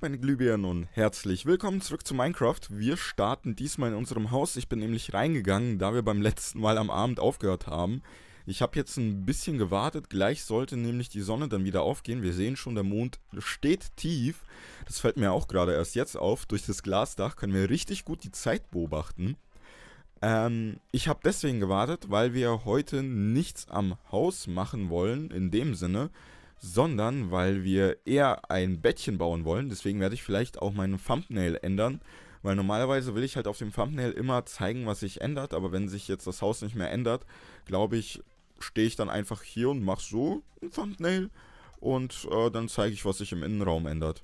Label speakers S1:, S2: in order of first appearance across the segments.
S1: Meine Glühbirnen und herzlich willkommen zurück zu Minecraft. Wir starten diesmal in unserem Haus. Ich bin nämlich reingegangen, da wir beim letzten Mal am Abend aufgehört haben. Ich habe jetzt ein bisschen gewartet, gleich sollte nämlich die Sonne dann wieder aufgehen. Wir sehen schon, der Mond steht tief. Das fällt mir auch gerade erst jetzt auf. Durch das Glasdach können wir richtig gut die Zeit beobachten. Ähm, ich habe deswegen gewartet, weil wir heute nichts am Haus machen wollen, in dem Sinne, sondern weil wir eher ein Bettchen bauen wollen. Deswegen werde ich vielleicht auch meinen Thumbnail ändern, weil normalerweise will ich halt auf dem Thumbnail immer zeigen, was sich ändert, aber wenn sich jetzt das Haus nicht mehr ändert, glaube ich, stehe ich dann einfach hier und mache so ein Thumbnail und äh, dann zeige ich, was sich im Innenraum ändert.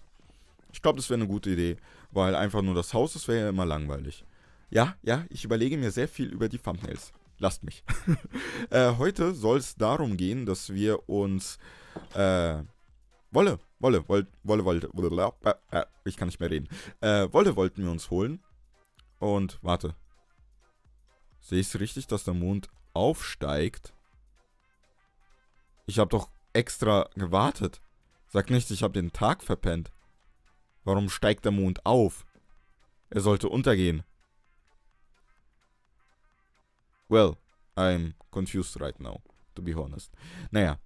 S1: Ich glaube, das wäre eine gute Idee, weil einfach nur das Haus, das wäre ja immer langweilig. Ja, ja, ich überlege mir sehr viel über die Thumbnails. Lasst mich. äh, heute soll es darum gehen, dass wir uns äh, Wolle, Wolle, Wolle, Wolle, Wolle, Wolle, äh, ich kann nicht mehr reden. Äh, Wolle wollten wir uns holen. Und warte. Sehe ich es richtig, dass der Mond aufsteigt? Ich habe doch extra gewartet. Sag nicht, ich habe den Tag verpennt. Warum steigt der Mond auf? Er sollte untergehen. Well, I'm confused right now, to be honest. Naja,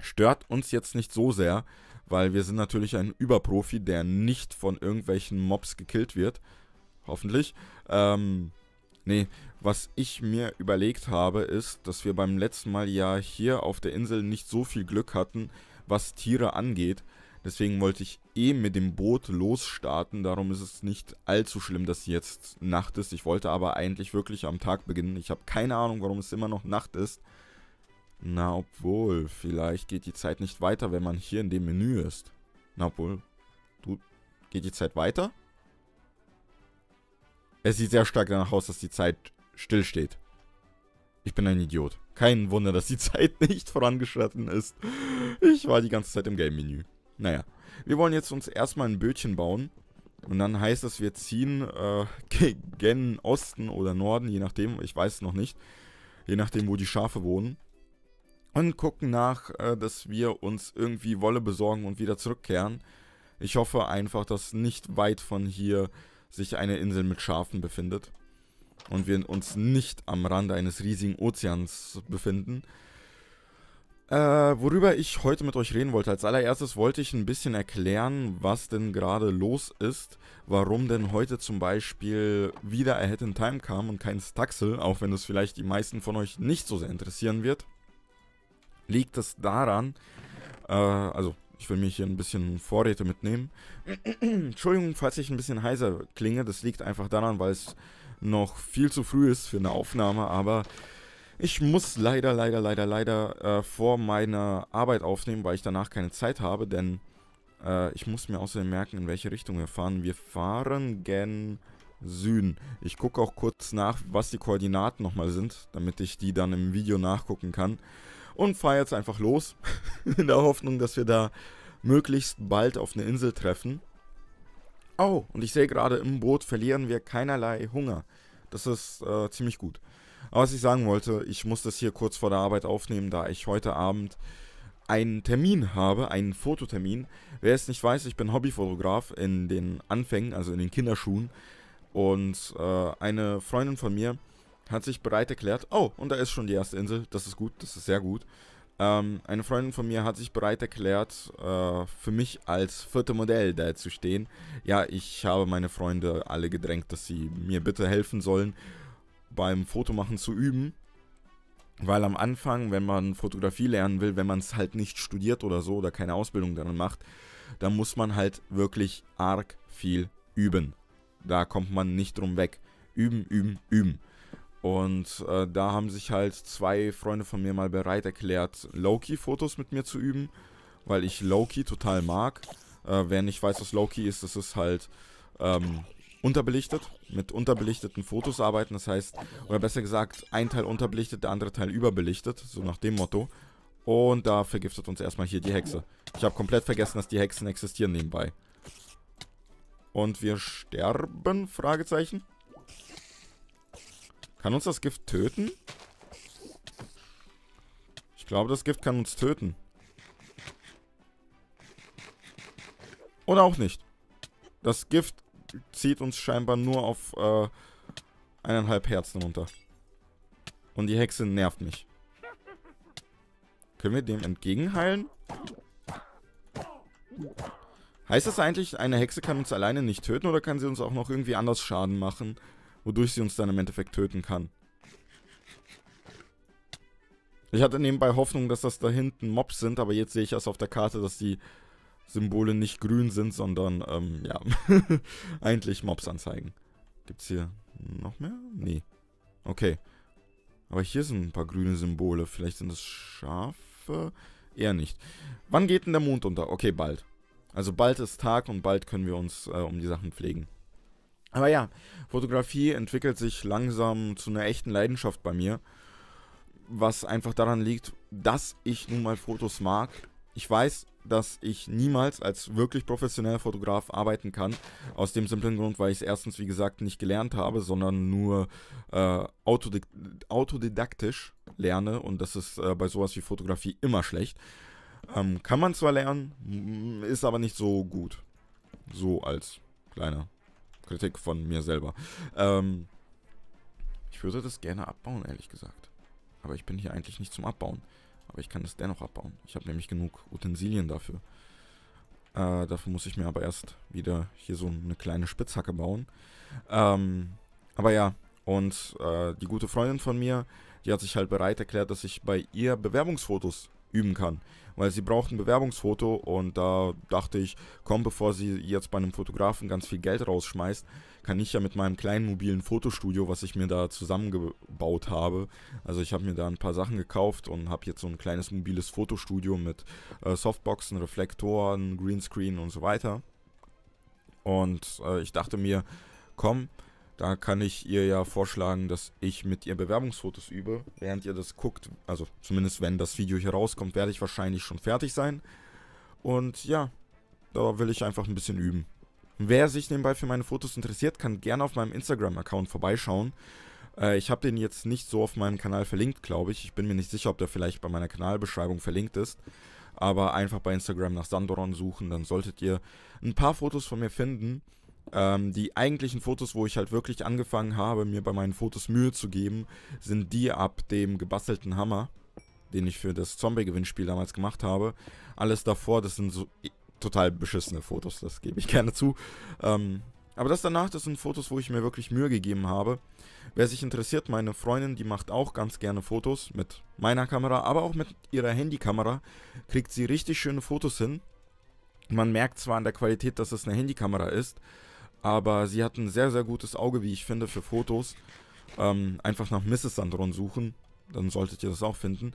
S1: stört uns jetzt nicht so sehr, weil wir sind natürlich ein Überprofi, der nicht von irgendwelchen Mobs gekillt wird. Hoffentlich. Ähm, nee, was ich mir überlegt habe, ist, dass wir beim letzten Mal ja hier auf der Insel nicht so viel Glück hatten, was Tiere angeht. Deswegen wollte ich eh mit dem Boot losstarten. Darum ist es nicht allzu schlimm, dass jetzt Nacht ist. Ich wollte aber eigentlich wirklich am Tag beginnen. Ich habe keine Ahnung, warum es immer noch Nacht ist. Na, obwohl, vielleicht geht die Zeit nicht weiter, wenn man hier in dem Menü ist. Na, obwohl, du, geht die Zeit weiter? Es sieht sehr stark danach aus, dass die Zeit stillsteht. Ich bin ein Idiot. Kein Wunder, dass die Zeit nicht vorangeschritten ist. Ich war die ganze Zeit im Game-Menü. Naja, wir wollen jetzt uns erstmal ein Bötchen bauen. Und dann heißt es, wir ziehen äh, gen Osten oder Norden, je nachdem, ich weiß es noch nicht. Je nachdem, wo die Schafe wohnen und gucken nach, äh, dass wir uns irgendwie Wolle besorgen und wieder zurückkehren. Ich hoffe einfach, dass nicht weit von hier sich eine Insel mit Schafen befindet und wir uns nicht am Rande eines riesigen Ozeans befinden. Äh, worüber ich heute mit euch reden wollte. Als allererstes wollte ich ein bisschen erklären, was denn gerade los ist. Warum denn heute zum Beispiel wieder Ahead in Time kam und kein Staxel, auch wenn es vielleicht die meisten von euch nicht so sehr interessieren wird liegt es daran, äh, also ich will mir hier ein bisschen Vorräte mitnehmen. Entschuldigung, falls ich ein bisschen heiser klinge, das liegt einfach daran, weil es noch viel zu früh ist für eine Aufnahme, aber ich muss leider, leider, leider, leider äh, vor meiner Arbeit aufnehmen, weil ich danach keine Zeit habe, denn äh, ich muss mir außerdem merken, in welche Richtung wir fahren. Wir fahren gen Süden. Ich gucke auch kurz nach, was die Koordinaten nochmal sind, damit ich die dann im Video nachgucken kann und fahre jetzt einfach los. in der Hoffnung, dass wir da möglichst bald auf eine Insel treffen. Oh, und ich sehe gerade, im Boot verlieren wir keinerlei Hunger. Das ist äh, ziemlich gut. Aber was ich sagen wollte, ich muss das hier kurz vor der Arbeit aufnehmen, da ich heute Abend einen Termin habe, einen Fototermin. Wer es nicht weiß, ich bin Hobbyfotograf in den Anfängen, also in den Kinderschuhen. Und äh, eine Freundin von mir hat sich bereit erklärt. Oh, und da ist schon die erste Insel. Das ist gut, das ist sehr gut. Ähm, eine Freundin von mir hat sich bereit erklärt, äh, für mich als vierte Modell da zu stehen. Ja, ich habe meine Freunde alle gedrängt, dass sie mir bitte helfen sollen, beim Fotomachen zu üben. Weil am Anfang, wenn man Fotografie lernen will, wenn man es halt nicht studiert oder so oder keine Ausbildung darin macht, dann muss man halt wirklich arg viel üben. Da kommt man nicht drum weg. Üben, üben, üben. Und äh, da haben sich halt zwei Freunde von mir mal bereit erklärt, Loki-Fotos mit mir zu üben, weil ich Loki total mag. Äh, wer nicht weiß, was Loki ist, das ist halt ähm, unterbelichtet, mit unterbelichteten Fotos arbeiten. Das heißt, oder besser gesagt, ein Teil unterbelichtet, der andere Teil überbelichtet, so nach dem Motto. Und da vergiftet uns erstmal hier die Hexe. Ich habe komplett vergessen, dass die Hexen existieren nebenbei. Und wir sterben? Fragezeichen. Kann uns das Gift töten? Ich glaube, das Gift kann uns töten. Oder auch nicht. Das Gift zieht uns scheinbar nur auf äh, eineinhalb Herzen runter. Und die Hexe nervt mich. Können wir dem entgegenheilen? Heißt das eigentlich, eine Hexe kann uns alleine nicht töten oder kann sie uns auch noch irgendwie anders Schaden machen, wodurch sie uns dann im Endeffekt töten kann? Ich hatte nebenbei Hoffnung, dass das da hinten Mobs sind, aber jetzt sehe ich erst auf der Karte, dass die Symbole nicht grün sind, sondern, ähm, ja, eigentlich Mobs anzeigen. Gibt's hier noch mehr? Nee. Okay. Aber hier sind ein paar grüne Symbole. Vielleicht sind das Schafe? Eher nicht. Wann geht denn der Mond unter? Okay, bald. Also bald ist Tag und bald können wir uns äh, um die Sachen pflegen. Aber ja, Fotografie entwickelt sich langsam zu einer echten Leidenschaft bei mir. Was einfach daran liegt, dass ich nun mal Fotos mag. Ich weiß, dass ich niemals als wirklich professioneller Fotograf arbeiten kann. Aus dem simplen Grund, weil ich es erstens, wie gesagt, nicht gelernt habe, sondern nur äh, autodid autodidaktisch lerne. Und das ist äh, bei sowas wie Fotografie immer schlecht. Ähm, kann man zwar lernen, ist aber nicht so gut. So als kleine Kritik von mir selber. Ähm, ich würde das gerne abbauen, ehrlich gesagt. Aber ich bin hier eigentlich nicht zum Abbauen. Aber ich kann es dennoch abbauen. Ich habe nämlich genug Utensilien dafür. Äh, dafür muss ich mir aber erst wieder hier so eine kleine Spitzhacke bauen. Ähm, aber ja, und äh, die gute Freundin von mir, die hat sich halt bereit erklärt, dass ich bei ihr Bewerbungsfotos üben kann. Weil sie braucht ein Bewerbungsfoto und da dachte ich, komm, bevor sie jetzt bei einem Fotografen ganz viel Geld rausschmeißt, kann ich ja mit meinem kleinen mobilen Fotostudio, was ich mir da zusammengebaut habe, also ich habe mir da ein paar Sachen gekauft und habe jetzt so ein kleines mobiles Fotostudio mit äh, Softboxen, Reflektoren, Greenscreen und so weiter. Und äh, ich dachte mir, komm, da kann ich ihr ja vorschlagen, dass ich mit ihr Bewerbungsfotos übe, während ihr das guckt. Also zumindest wenn das Video hier rauskommt, werde ich wahrscheinlich schon fertig sein. Und ja, da will ich einfach ein bisschen üben. Wer sich nebenbei für meine Fotos interessiert, kann gerne auf meinem Instagram-Account vorbeischauen. Äh, ich habe den jetzt nicht so auf meinem Kanal verlinkt, glaube ich. Ich bin mir nicht sicher, ob der vielleicht bei meiner Kanalbeschreibung verlinkt ist. Aber einfach bei Instagram nach Sandoron suchen, dann solltet ihr ein paar Fotos von mir finden. Ähm, die eigentlichen Fotos, wo ich halt wirklich angefangen habe, mir bei meinen Fotos Mühe zu geben, sind die ab dem gebastelten Hammer, den ich für das Zombie-Gewinnspiel damals gemacht habe. Alles davor, das sind so total beschissene Fotos, das gebe ich gerne zu. Ähm, aber das danach, das sind Fotos, wo ich mir wirklich Mühe gegeben habe. Wer sich interessiert, meine Freundin, die macht auch ganz gerne Fotos mit meiner Kamera, aber auch mit ihrer Handykamera. Kriegt sie richtig schöne Fotos hin. Man merkt zwar an der Qualität, dass es eine Handykamera ist, aber sie hat ein sehr, sehr gutes Auge, wie ich finde, für Fotos. Ähm, einfach nach Mrs. Sandron suchen. Dann solltet ihr das auch finden.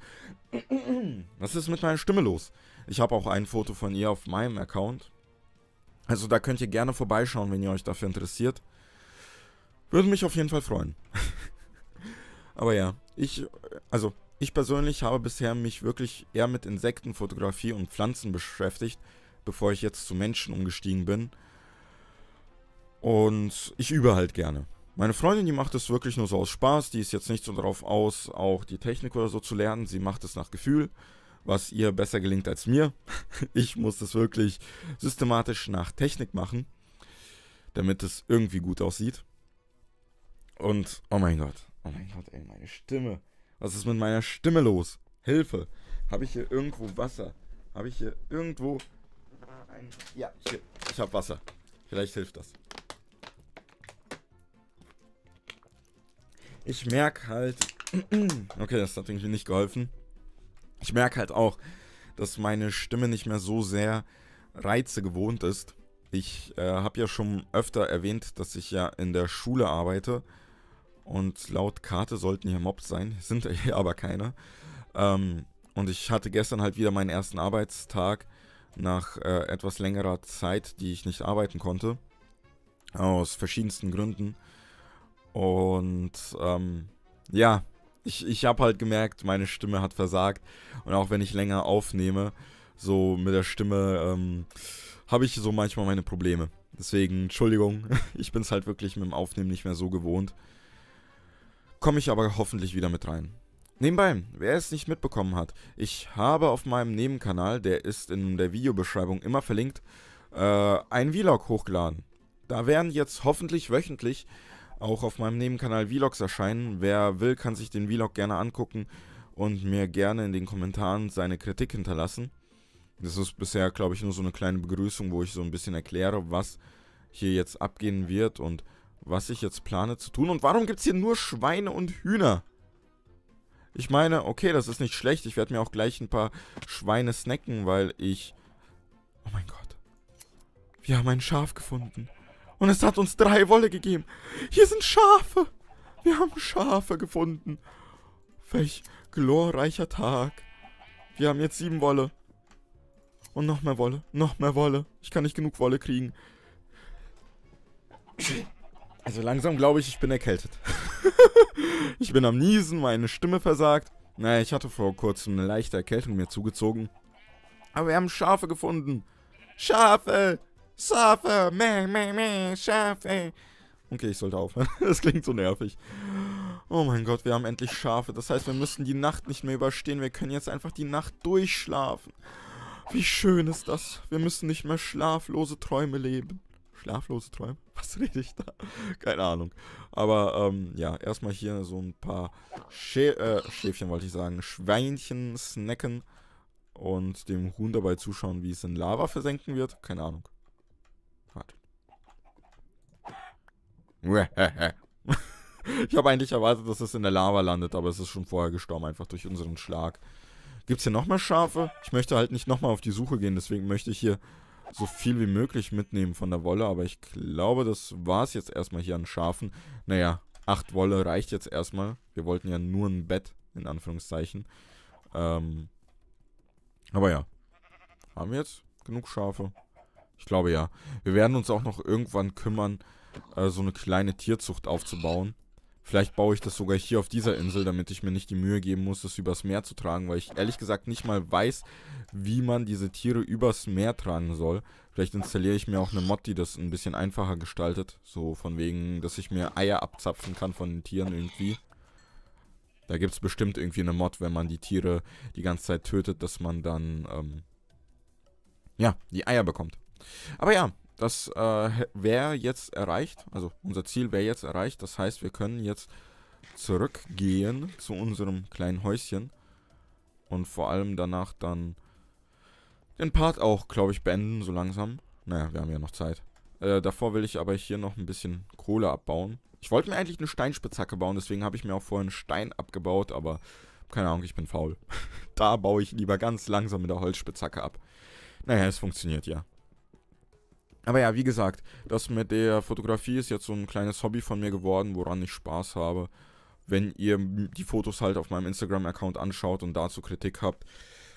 S1: Was ist mit meiner Stimme los? Ich habe auch ein Foto von ihr auf meinem Account. Also da könnt ihr gerne vorbeischauen, wenn ihr euch dafür interessiert. Würde mich auf jeden Fall freuen. Aber ja, ich, also ich persönlich habe bisher mich wirklich eher mit Insektenfotografie und Pflanzen beschäftigt, bevor ich jetzt zu Menschen umgestiegen bin. Und ich übe halt gerne. Meine Freundin, die macht es wirklich nur so aus Spaß. Die ist jetzt nicht so darauf aus, auch die Technik oder so zu lernen. Sie macht es nach Gefühl, was ihr besser gelingt als mir. Ich muss es wirklich systematisch nach Technik machen, damit es irgendwie gut aussieht. Und, oh mein Gott, oh mein Gott, ey, meine Stimme. Was ist mit meiner Stimme los? Hilfe. Habe ich hier irgendwo Wasser? Habe ich hier irgendwo ein... Ja, hier. Ich habe Wasser. Vielleicht hilft das. Ich merke halt. Okay, das hat irgendwie nicht geholfen. Ich merke halt auch, dass meine Stimme nicht mehr so sehr Reize gewohnt ist. Ich äh, habe ja schon öfter erwähnt, dass ich ja in der Schule arbeite. Und laut Karte sollten hier Mobs sein, sind hier aber keine. Ähm, und ich hatte gestern halt wieder meinen ersten Arbeitstag nach äh, etwas längerer Zeit, die ich nicht arbeiten konnte. Aus verschiedensten Gründen. Und ähm, ja, ich, ich habe halt gemerkt, meine Stimme hat versagt. Und auch wenn ich länger aufnehme, so mit der Stimme, ähm, habe ich so manchmal meine Probleme. Deswegen, Entschuldigung, ich bin es halt wirklich mit dem Aufnehmen nicht mehr so gewohnt. Komme ich aber hoffentlich wieder mit rein. Nebenbei, wer es nicht mitbekommen hat, ich habe auf meinem Nebenkanal, der ist in der Videobeschreibung immer verlinkt, äh, einen Vlog hochgeladen. Da werden jetzt hoffentlich wöchentlich auch auf meinem Nebenkanal Vlogs erscheinen. Wer will, kann sich den Vlog gerne angucken und mir gerne in den Kommentaren seine Kritik hinterlassen. Das ist bisher, glaube ich, nur so eine kleine Begrüßung, wo ich so ein bisschen erkläre, was hier jetzt abgehen wird und was ich jetzt plane zu tun. Und warum gibt es hier nur Schweine und Hühner? Ich meine, okay, das ist nicht schlecht. Ich werde mir auch gleich ein paar Schweine snacken, weil ich... Oh mein Gott. Wir haben ein Schaf gefunden. Und es hat uns drei Wolle gegeben. Hier sind Schafe. Wir haben Schafe gefunden. Welch glorreicher Tag. Wir haben jetzt sieben Wolle. Und noch mehr Wolle. Noch mehr Wolle. Ich kann nicht genug Wolle kriegen. Also langsam glaube ich, ich bin erkältet. ich bin am Niesen, meine Stimme versagt. Naja, ich hatte vor kurzem eine leichte Erkältung mir zugezogen. Aber wir haben Schafe gefunden. Schafe! Schafe! Meh, meh, meh, Schafe! Okay, ich sollte aufhören. das klingt so nervig. Oh mein Gott, wir haben endlich Schafe. Das heißt, wir müssen die Nacht nicht mehr überstehen. Wir können jetzt einfach die Nacht durchschlafen. Wie schön ist das. Wir müssen nicht mehr schlaflose Träume leben. Schlaflose Träume? Was rede ich da? Keine Ahnung. Aber ähm, ja, erstmal hier so ein paar Schä äh, Schäfchen, wollte ich sagen, Schweinchen snacken und dem Huhn dabei zuschauen, wie es in Lava versenken wird. Keine Ahnung. Warte. ich habe eigentlich erwartet, dass es in der Lava landet, aber es ist schon vorher gestorben, einfach durch unseren Schlag. Gibt es hier nochmal Schafe? Ich möchte halt nicht nochmal auf die Suche gehen, deswegen möchte ich hier so viel wie möglich mitnehmen von der Wolle, aber ich glaube, das war es jetzt erstmal hier an Schafen. Naja, acht Wolle reicht jetzt erstmal. Wir wollten ja nur ein Bett, in Anführungszeichen. Ähm, aber ja. Haben wir jetzt genug Schafe? Ich glaube ja. Wir werden uns auch noch irgendwann kümmern, äh, so eine kleine Tierzucht aufzubauen. Vielleicht baue ich das sogar hier auf dieser Insel, damit ich mir nicht die Mühe geben muss, das übers Meer zu tragen, weil ich ehrlich gesagt nicht mal weiß, wie man diese Tiere übers Meer tragen soll. Vielleicht installiere ich mir auch eine Mod, die das ein bisschen einfacher gestaltet. So von wegen, dass ich mir Eier abzapfen kann von den Tieren irgendwie. Da gibt es bestimmt irgendwie eine Mod, wenn man die Tiere die ganze Zeit tötet, dass man dann, ähm, ja, die Eier bekommt. Aber ja, das äh, wäre jetzt erreicht. Also unser Ziel wäre jetzt erreicht. Das heißt, wir können jetzt zurückgehen zu unserem kleinen Häuschen. Und vor allem danach dann den Part auch, glaube ich, beenden, so langsam. Naja, wir haben ja noch Zeit. Äh, davor will ich aber hier noch ein bisschen Kohle abbauen. Ich wollte mir eigentlich eine Steinspitzhacke bauen, deswegen habe ich mir auch vorhin Stein abgebaut, aber keine Ahnung, ich bin faul. da baue ich lieber ganz langsam mit der Holzspitzhacke ab. Naja, es funktioniert ja. Aber ja, wie gesagt, das mit der Fotografie ist jetzt so ein kleines Hobby von mir geworden, woran ich Spaß habe. Wenn ihr die Fotos halt auf meinem Instagram-Account anschaut und dazu Kritik habt,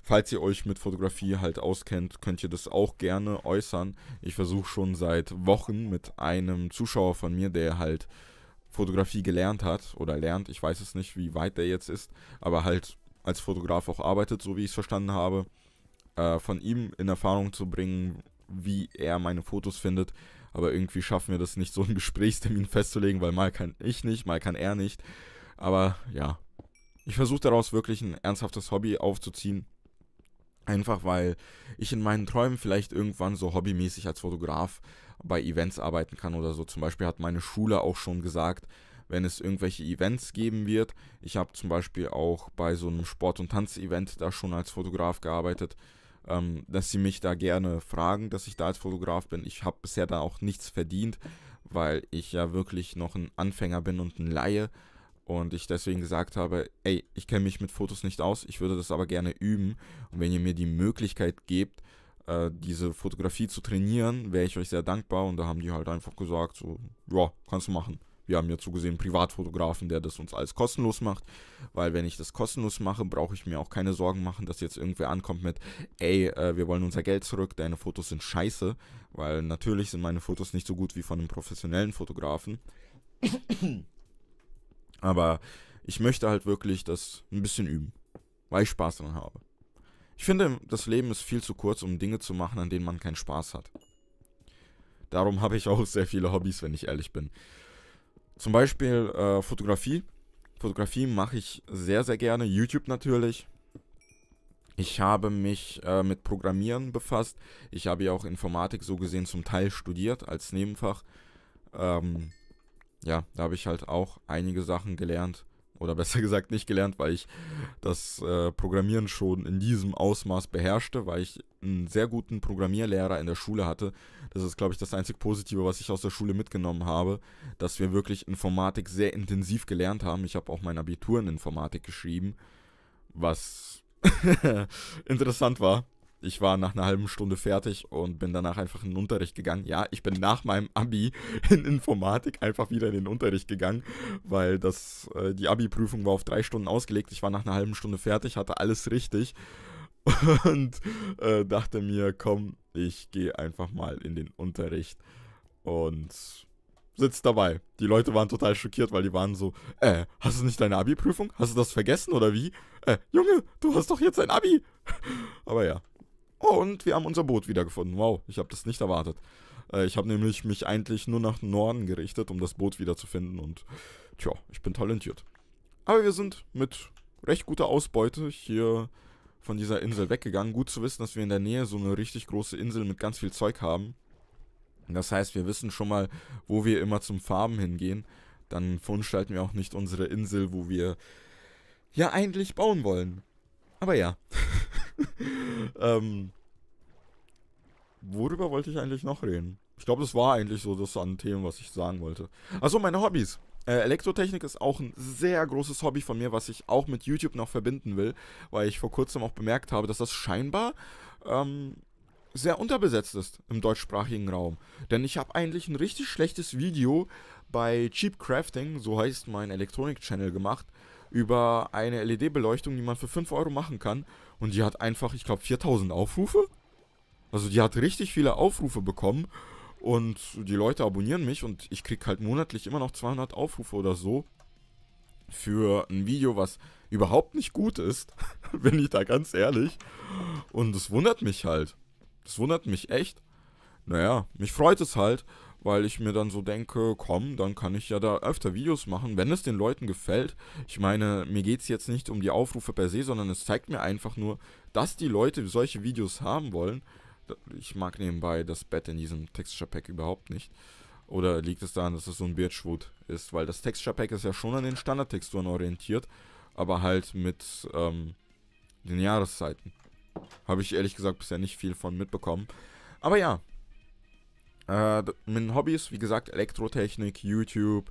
S1: falls ihr euch mit Fotografie halt auskennt, könnt ihr das auch gerne äußern. Ich versuche schon seit Wochen mit einem Zuschauer von mir, der halt Fotografie gelernt hat oder lernt, ich weiß es nicht, wie weit der jetzt ist, aber halt als Fotograf auch arbeitet, so wie ich es verstanden habe, äh, von ihm in Erfahrung zu bringen, wie er meine Fotos findet. Aber irgendwie schaffen wir das nicht, so einen Gesprächstermin festzulegen, weil mal kann ich nicht, mal kann er nicht. Aber ja, ich versuche daraus wirklich ein ernsthaftes Hobby aufzuziehen. Einfach weil ich in meinen Träumen vielleicht irgendwann so hobbymäßig als Fotograf bei Events arbeiten kann oder so. Zum Beispiel hat meine Schule auch schon gesagt, wenn es irgendwelche Events geben wird. Ich habe zum Beispiel auch bei so einem Sport- und Tanz-Event da schon als Fotograf gearbeitet ähm, dass sie mich da gerne fragen, dass ich da als Fotograf bin. Ich habe bisher da auch nichts verdient, weil ich ja wirklich noch ein Anfänger bin und ein Laie. Und ich deswegen gesagt habe, ey, ich kenne mich mit Fotos nicht aus, ich würde das aber gerne üben. Und wenn ihr mir die Möglichkeit gebt, äh, diese Fotografie zu trainieren, wäre ich euch sehr dankbar. Und da haben die halt einfach gesagt, so, ja, kannst du machen. Wir haben ja zugesehen Privatfotografen, der das uns alles kostenlos macht, weil wenn ich das kostenlos mache, brauche ich mir auch keine Sorgen machen, dass jetzt irgendwer ankommt mit, ey, äh, wir wollen unser Geld zurück, deine Fotos sind scheiße, weil natürlich sind meine Fotos nicht so gut wie von einem professionellen Fotografen. Aber ich möchte halt wirklich das ein bisschen üben, weil ich Spaß daran habe. Ich finde, das Leben ist viel zu kurz, um Dinge zu machen, an denen man keinen Spaß hat. Darum habe ich auch sehr viele Hobbys, wenn ich ehrlich bin. Zum Beispiel äh, Fotografie. Fotografie mache ich sehr, sehr gerne. YouTube natürlich. Ich habe mich äh, mit Programmieren befasst. Ich habe ja auch Informatik so gesehen zum Teil studiert als Nebenfach. Ähm, ja, da habe ich halt auch einige Sachen gelernt. Oder besser gesagt nicht gelernt, weil ich das äh, Programmieren schon in diesem Ausmaß beherrschte, weil ich einen sehr guten Programmierlehrer in der Schule hatte. Das ist, glaube ich, das einzig Positive, was ich aus der Schule mitgenommen habe, dass wir wirklich Informatik sehr intensiv gelernt haben. Ich habe auch mein Abitur in Informatik geschrieben, was interessant war. Ich war nach einer halben Stunde fertig und bin danach einfach in den Unterricht gegangen. Ja, ich bin nach meinem Abi in Informatik einfach wieder in den Unterricht gegangen, weil das, äh, die Abi-Prüfung war auf drei Stunden ausgelegt. Ich war nach einer halben Stunde fertig, hatte alles richtig und äh, dachte mir, komm, ich gehe einfach mal in den Unterricht und sitzt dabei. Die Leute waren total schockiert, weil die waren so, äh, hast du nicht deine Abi-Prüfung? Hast du das vergessen oder wie? Äh, Junge, du hast doch jetzt ein Abi. Aber ja. Und wir haben unser Boot wiedergefunden. Wow, ich habe das nicht erwartet. Äh, ich habe nämlich mich eigentlich nur nach Norden gerichtet, um das Boot wiederzufinden und tja, ich bin talentiert. Aber wir sind mit recht guter Ausbeute hier von dieser Insel weggegangen. Gut zu wissen, dass wir in der Nähe so eine richtig große Insel mit ganz viel Zeug haben. Das heißt, wir wissen schon mal, wo wir immer zum Farben hingehen. Dann verunstalten wir auch nicht unsere Insel, wo wir ja eigentlich bauen wollen. Aber ja. ähm, worüber wollte ich eigentlich noch reden? Ich glaube, das war eigentlich so das an Themen, was ich sagen wollte. Also meine Hobbys. Äh, Elektrotechnik ist auch ein sehr großes Hobby von mir, was ich auch mit YouTube noch verbinden will, weil ich vor kurzem auch bemerkt habe, dass das scheinbar ähm, sehr unterbesetzt ist im deutschsprachigen Raum. Denn ich habe eigentlich ein richtig schlechtes Video bei Cheap Crafting, so heißt mein Elektronik-Channel, gemacht, über eine LED-Beleuchtung, die man für 5 Euro machen kann. Und die hat einfach, ich glaube, 4000 Aufrufe. Also die hat richtig viele Aufrufe bekommen. Und die Leute abonnieren mich und ich kriege halt monatlich immer noch 200 Aufrufe oder so. Für ein Video, was überhaupt nicht gut ist. bin ich da ganz ehrlich. Und es wundert mich halt. Das wundert mich echt. Naja, mich freut es halt, weil ich mir dann so denke, komm, dann kann ich ja da öfter Videos machen, wenn es den Leuten gefällt. Ich meine, mir geht es jetzt nicht um die Aufrufe per se, sondern es zeigt mir einfach nur, dass die Leute solche Videos haben wollen. Ich mag nebenbei das Bett in diesem Texture Pack überhaupt nicht. Oder liegt es daran, dass es so ein Birchwood ist? Weil das Texture Pack ist ja schon an den Standardtexturen orientiert, aber halt mit ähm, den Jahreszeiten. Habe ich ehrlich gesagt bisher nicht viel von mitbekommen. Aber ja. Äh, mit Hobbys, wie gesagt, Elektrotechnik, YouTube.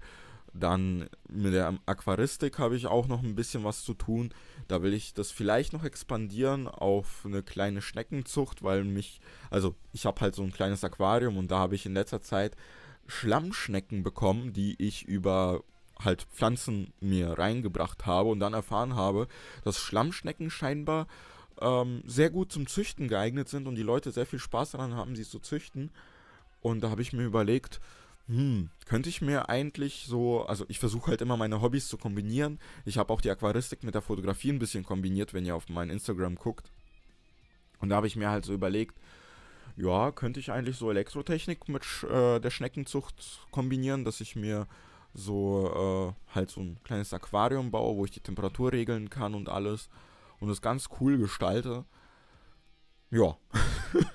S1: Dann mit der Aquaristik habe ich auch noch ein bisschen was zu tun. Da will ich das vielleicht noch expandieren auf eine kleine Schneckenzucht, weil mich, also ich habe halt so ein kleines Aquarium und da habe ich in letzter Zeit Schlammschnecken bekommen, die ich über halt Pflanzen mir reingebracht habe und dann erfahren habe, dass Schlammschnecken scheinbar ähm, sehr gut zum Züchten geeignet sind und die Leute sehr viel Spaß daran haben, sie zu züchten. Und da habe ich mir überlegt, hm, könnte ich mir eigentlich so, also ich versuche halt immer meine Hobbys zu kombinieren. Ich habe auch die Aquaristik mit der Fotografie ein bisschen kombiniert, wenn ihr auf mein Instagram guckt. Und da habe ich mir halt so überlegt, ja, könnte ich eigentlich so Elektrotechnik mit äh, der Schneckenzucht kombinieren, dass ich mir so äh, halt so ein kleines Aquarium baue, wo ich die Temperatur regeln kann und alles und es ganz cool gestalte. Ja.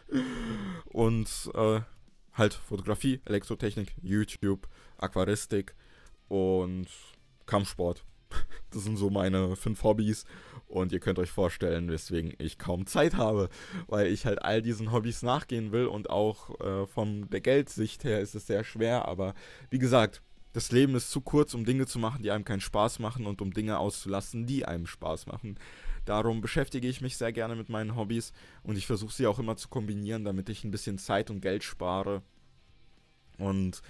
S1: und äh, halt Fotografie, Elektrotechnik, YouTube, Aquaristik und Kampfsport. Das sind so meine fünf Hobbys und ihr könnt euch vorstellen, weswegen ich kaum Zeit habe, weil ich halt all diesen Hobbys nachgehen will und auch äh, von der Geldsicht her ist es sehr schwer, aber wie gesagt, das Leben ist zu kurz, um Dinge zu machen, die einem keinen Spaß machen und um Dinge auszulassen, die einem Spaß machen. Darum beschäftige ich mich sehr gerne mit meinen Hobbys und ich versuche sie auch immer zu kombinieren, damit ich ein bisschen Zeit und Geld spare. Und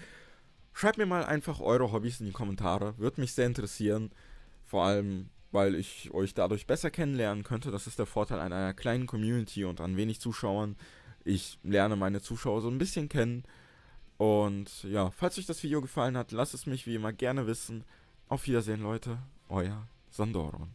S1: schreibt mir mal einfach eure Hobbys in die Kommentare, würde mich sehr interessieren. Vor allem, weil ich euch dadurch besser kennenlernen könnte. Das ist der Vorteil an einer kleinen Community und an wenig Zuschauern. Ich lerne meine Zuschauer so ein bisschen kennen. Und ja, falls euch das Video gefallen hat, lasst es mich wie immer gerne wissen. Auf Wiedersehen, Leute. Euer Sandoron.